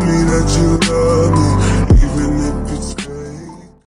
me that you love.